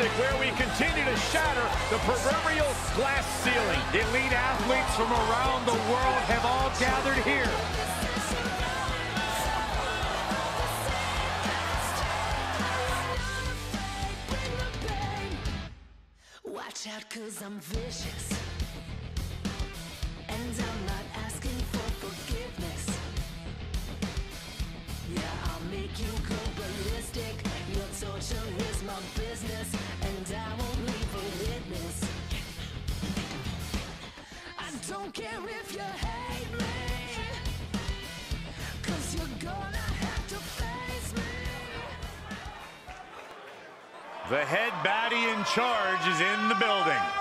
Where we continue to shatter the proverbial glass ceiling. Elite athletes from around the world have all gathered here. Watch out, cause I'm vicious. And I'm not don't care if you hate me, cause you're gonna have to face me. The head baddie in charge is in the building.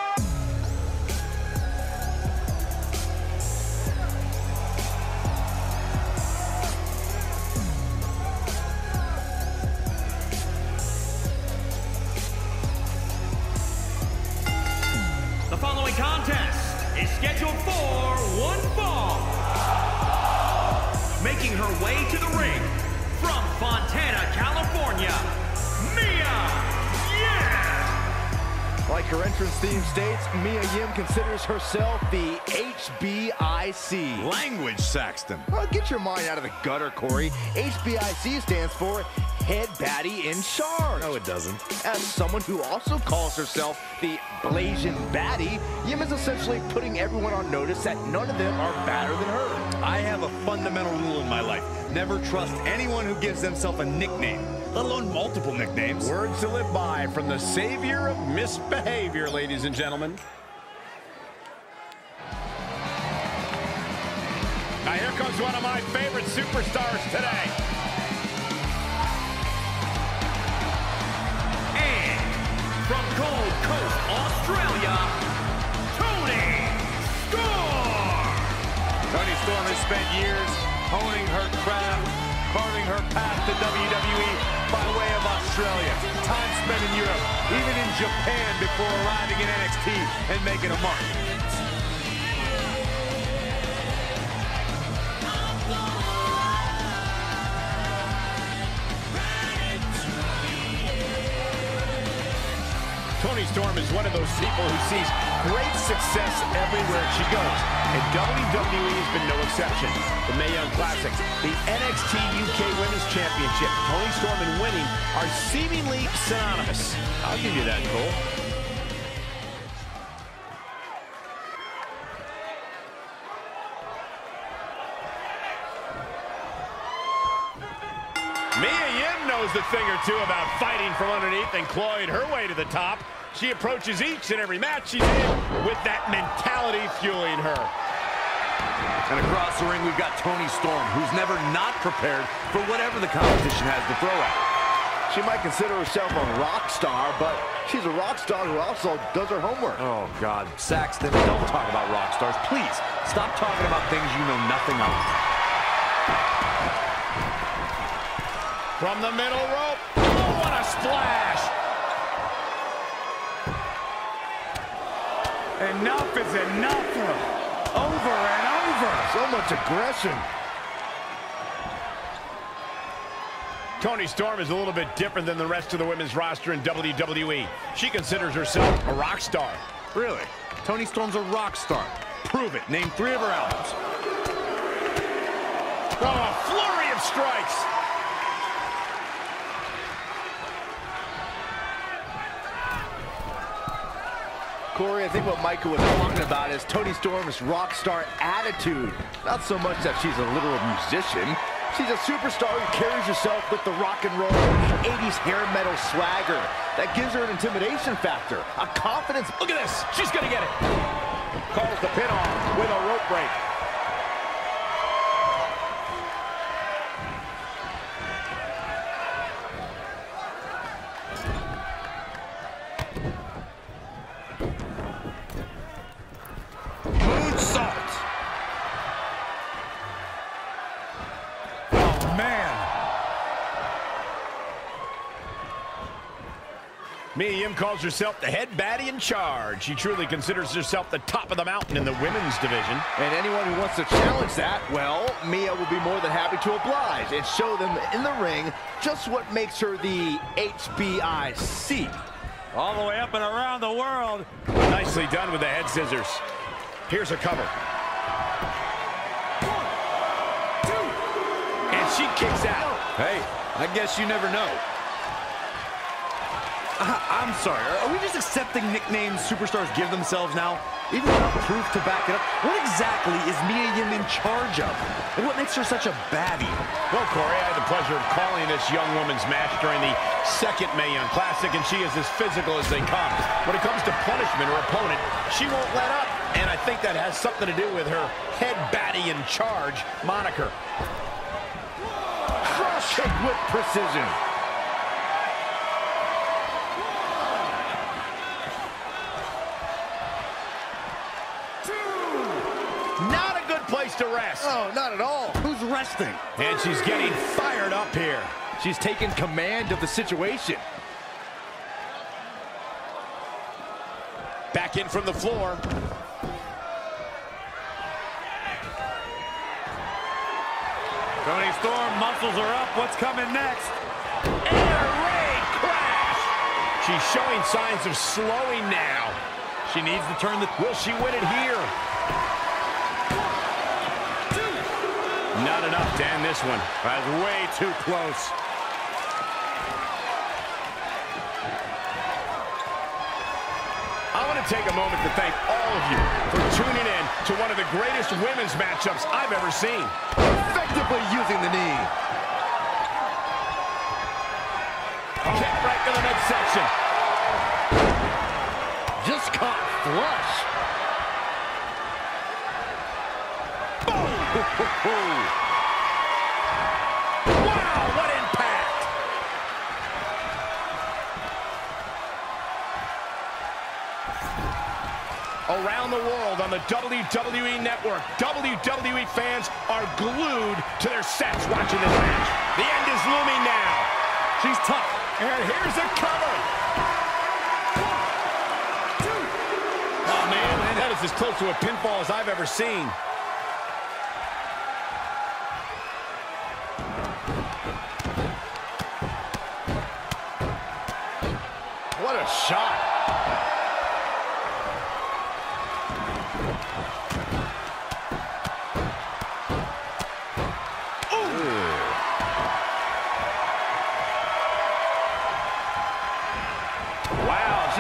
Her entrance theme states, Mia Yim considers herself the HBIC. Language, Saxton. Well, get your mind out of the gutter, Corey. HBIC stands for Head Baddie in Charge. No, it doesn't. As someone who also calls herself the Blasian Baddie, Yim is essentially putting everyone on notice that none of them are badder than her. I have a fundamental rule in my life. Never trust anyone who gives themselves a nickname, let alone multiple nicknames. Words to live by from the savior of misbehavior, ladies and gentlemen. Now here comes one of my favorite superstars today. And from Gold Coast, Australia, Toni Storm. Toni Storm has spent years honing her craft, carving her path to WWE by way of Australia. Time spent in Europe, even in Japan before arriving in NXT and making a mark. Toni Storm is one of those people who sees great success everywhere she goes, and WWE has been no exception. The Mae Young Classic, the NXT UK Women's Championship, Toni Storm and winning are seemingly synonymous. I'll give you that, Cole. Mia Yim knows a thing or two about fighting from underneath and clawing her way to the top. She approaches each and every match she's in with that mentality fueling her. And across the ring, we've got Toni Storm, who's never not prepared for whatever the competition has to throw at her. She might consider herself a rock star, but she's a rock star who also does her homework. Oh, God. Saxton, don't talk about rock stars. Please, stop talking about things you know nothing of. From the middle rope. Oh, what a splash! Enough is enough. Over and over. So much aggression. Toni Storm is a little bit different than the rest of the women's roster in WWE. She considers herself a rock star. Really? Toni Storm's a rock star. Prove it. Name three of her albums. Oh, a flurry of strikes. Corey, I think what Michael was talking about is Toni Storm's rock star attitude. Not so much that she's a literal musician. She's a superstar who carries herself with the rock and roll 80s hair metal swagger. That gives her an intimidation factor, a confidence. Look at this. She's going to get it. Calls the pin off with a rope break. Mia Yim calls herself the head baddie in charge. She truly considers herself the top of the mountain in the women's division. And anyone who wants to challenge that, well, Mia will be more than happy to oblige and show them in the ring just what makes her the HBIC. All the way up and around the world. Nicely done with the head scissors. Here's a cover. And she kicks out. Hey, I guess you never know. I- I'm sorry, are we just accepting nicknames superstars give themselves now? Even without proof to back it up? What exactly is Mia Yim in charge of? And what makes her such a baddie? Well, Corey, I had the pleasure of calling this young woman's match during the second Mae Young Classic, and she is as physical as they come. When it comes to punishment or opponent, she won't let up. And I think that has something to do with her head baddie in charge moniker. Crush it with precision. Not a good place to rest. Oh, not at all. Who's resting? And she's getting fired up here. She's taken command of the situation. Back in from the floor. Toni Storm muscles are up. What's coming next? Air raid crash. She's showing signs of slowing now. She needs to turn the... Will she win it here? Not enough to end this one. That's way too close. I want to take a moment to thank all of you for tuning in to one of the greatest women's matchups I've ever seen. Effectively using the knee. Kick right to the midsection. Wow, what impact! Around the world on the WWE Network, WWE fans are glued to their sets watching this match. The end is looming now. She's tough. And here's a cover. Oh, man, that is as close to a pinfall as I've ever seen.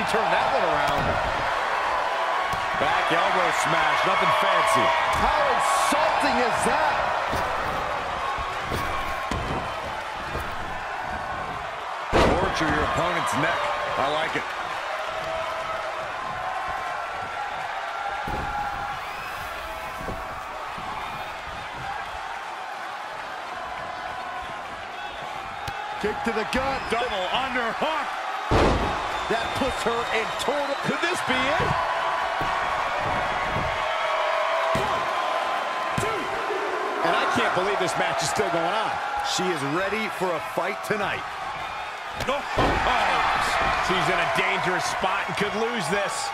Turned that one around. Back elbow smash, nothing fancy. How insulting is that? Torture your opponent's neck. I like it. Kick to the gut. Double underhook. That puts her in total. Could this be it? And I can't believe this match is still going on. She is ready for a fight tonight. Oh. She's in a dangerous spot and could lose this.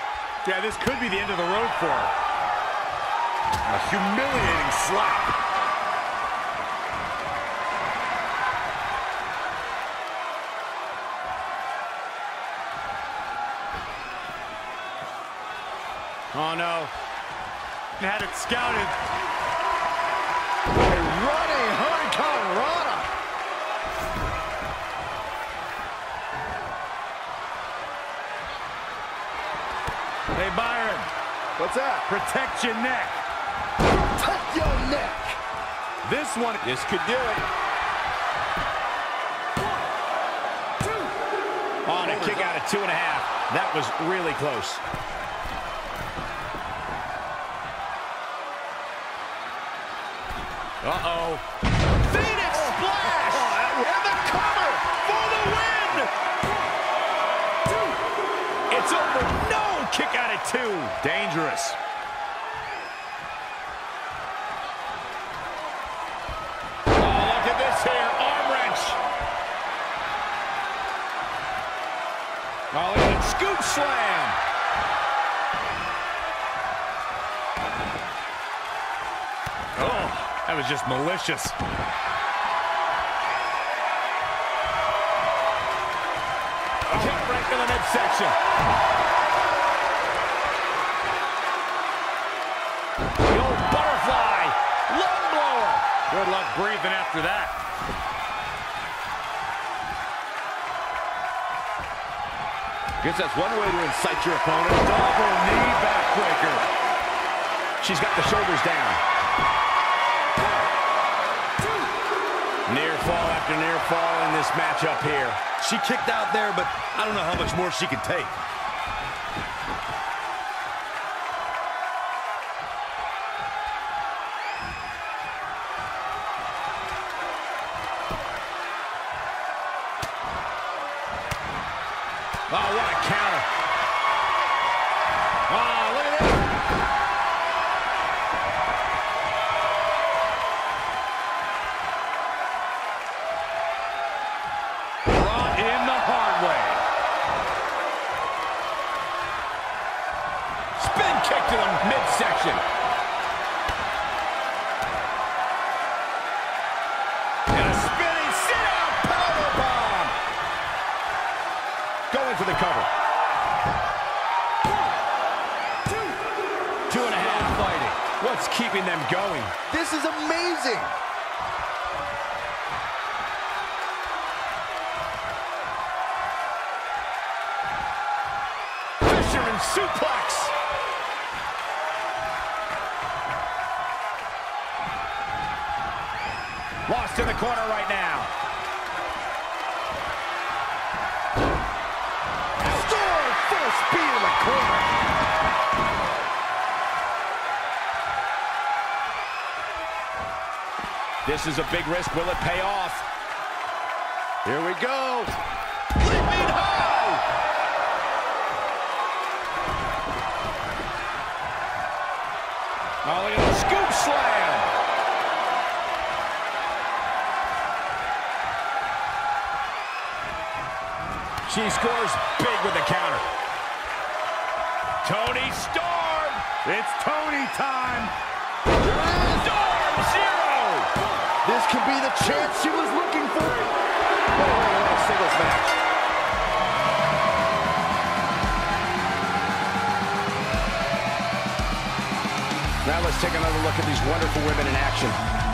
Yeah, this could be the end of the road for her. A humiliating slap. Oh, no. Had it scouted. A running Hurricane Rana. Hey, Byron, What's that? protect your neck. Protect your neck. This one, This could do it. Oh, On a kick out of two and a half. That was really close. Uh-oh. Phoenix splash! Oh, and the cover for the win! It's over. No! Kick out at two. Dangerous. Oh, look at this here. Arm wrench. Oh, look at it. Scoop slam. That was just malicious. Kick right to the midsection. The old butterfly. Lung blower. Good luck breathing after that. Guess that's one way to incite your opponent. Double knee backbreaker. She's got the shoulders down. Fall after near fall in this matchup here. She kicked out there, but I don't know how much more she can take. Oh, what a counter. Oh, midsection. And a spinning sit-out power bomb. Going for the cover. Two and a half fighting. What's keeping them going? This is amazing. Fisherman suplex. Lost in the corner right now. Storm full speed in the corner. This is a big risk. Will it pay off? Here we go. Leaping high. Oh, look at the scoop slam. She scores big with the counter. Toni Storm. It's Toni time. Storm Zero. This could be the chance she was looking for. Oh, Wait, singles match. Now let's take another look at these wonderful women in action.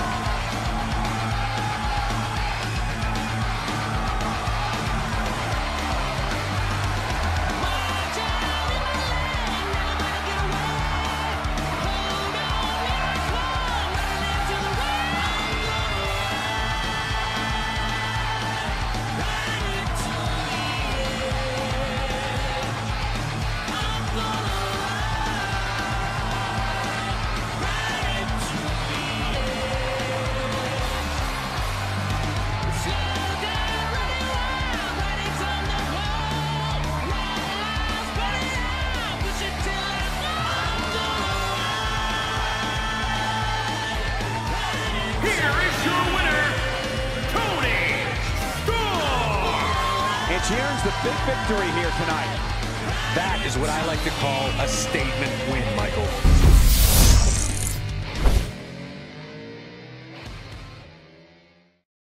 Earns the big victory here tonight. That is what I like to call a statement win, Michael.